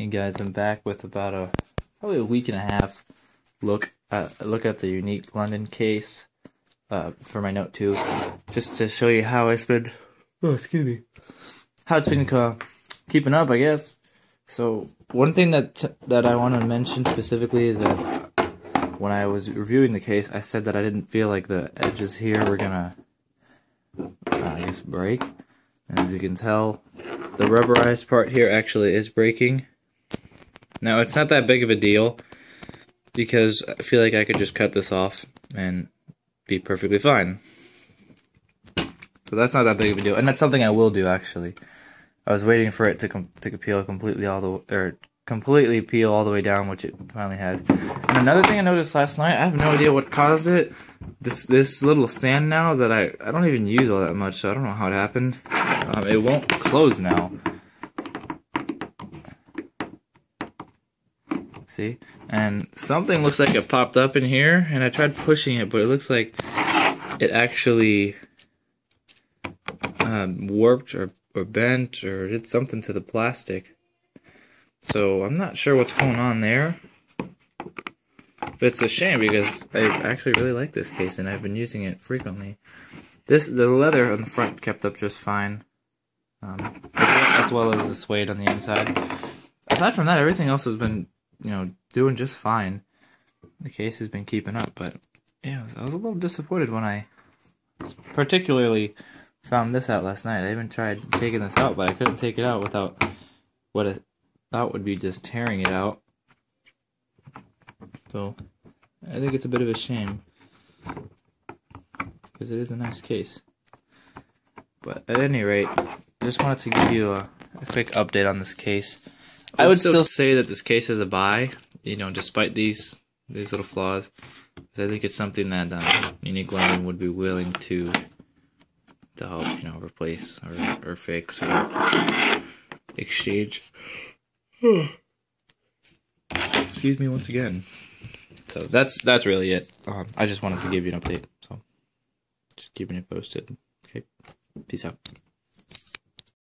Hey guys, I'm back with about a probably a week and a half look look at the Uunique London case uh, for my Note 2, just to show you how it's been. Oh, excuse me. How it's been uh, keeping up, I guess. So one thing that that I want to mention specifically is that when I was reviewing the case, I said that I didn't feel like the edges here were gonna, uh, I guess, break. And as you can tell, the rubberized part here actually is breaking. Now, it's not that big of a deal because I feel like I could just cut this off and be perfectly fine. So that's not that big of a deal, and that's something I will do actually. I was waiting for it to com- to peel completely all the or completely peel all the way down, which it finally has. And another thing I noticed last night, I have no idea what caused it. This this little stand now that I I don't even use all that much, so I don't know how it happened. Um, it won't close now. See? And something looks like it popped up in here, and I tried pushing it, but it looks like it actually um, warped or, or bent or did something to the plastic. So I'm not sure what's going on there. But it's a shame because I actually really like this case and I've been using it frequently. This the leather on the front kept up just fine, um, as, well, as well as the suede on the inside. Aside from that, everything else has been you know, doing just fine. The case has been keeping up, but yeah, I was, I was a little disappointed when I particularly found this out last night. I even tried taking this out, but I couldn't take it out without what I thought would be just tearing it out. So, I think it's a bit of a shame because it is a nice case. But at any rate, I just wanted to give you a, a quick update on this case. I would still, still say that this case is a buy, you know, despite these these little flaws. Because I think it's something that um, Uunique London would be willing to to help, you know, replace or, or fix or exchange. Excuse me once again. So that's that's really it. Um, I just wanted to give you an update. So just keeping it posted. Okay, peace out.